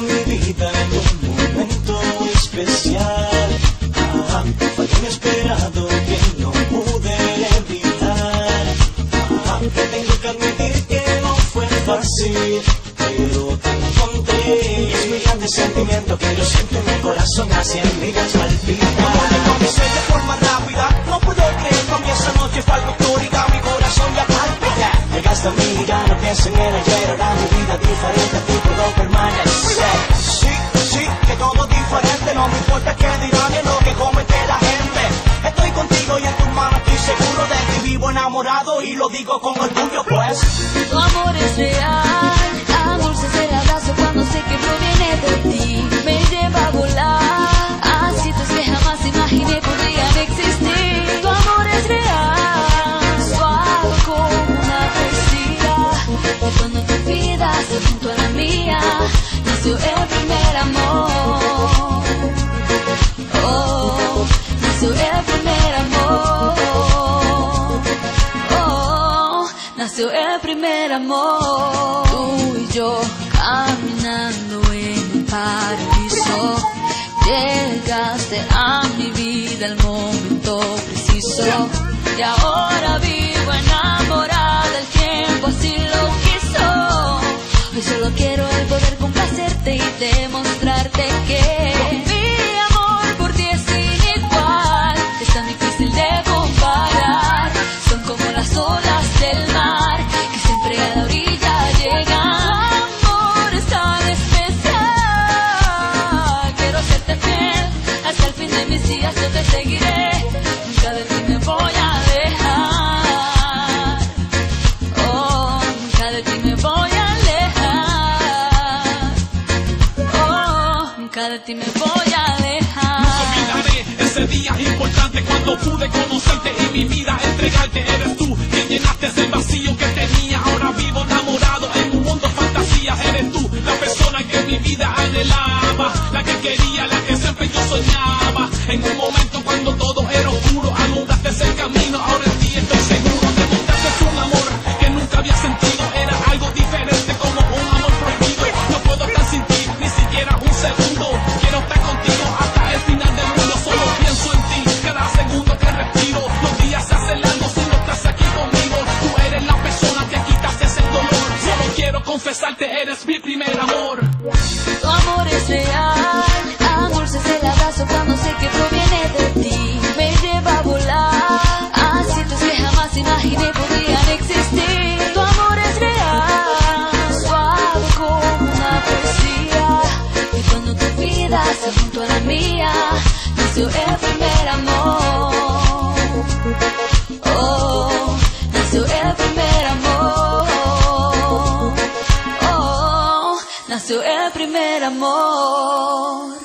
Mi vida en un especial. Ah, te encontré. Y es mi grande sentimiento que lo siento en mi corazón, así en mi palpita. Cuando se de forma rápida, no puedo creerlo, y esa noche fue algo histórica, mi corazón ya palpita. Llegaste a mí, ya no pienso en el ayer, ahora mi vida diferente, a ti puedo permanecer. Sí, sí, que todo diferente, no me importa qué dirán ni lo que comente la gente. Estoy contigo y en tus manos estoy seguro de que vivo enamorado y lo digo con orgullo, pues. Nació el primer amor. Oh, nació el primer amor. Oh, nació el primer amor. Tú y yo caminando en el paraíso. Llegaste a mi vida el momento preciso. Y ahora demostrarte que mi amor por ti es sin igual. Es tan difícil de comparar. Son como las olas del mar que siempre a la orilla llegan. Tu amor es tan especial. Quiero serte fiel hasta el fin de mis días. Yo te seguiré. De ti me voy a alejar. olvidaré ese día importante cuando pude conocerte y mi vida entregarte. Eres tú quien llenaste ese vacío que tenía. Ahora vivo enamorado en un mundo fantasía. Eres tú la persona que mi vida anhelaba, la que quería, la que siempre yo soñaba. En un momento cuando todo era oscuro, alumbraste ese camino. Ahora en eres mi primer amor. Tu amor es real, dulces el abrazo cuando sé que proviene de ti. Me lleva a volar a sitios que jamás imaginé podrían existir. Tu amor es real, suave como una poesía. Y cuando tu vida se junto a la mía, nació el primer amor. El primer amor.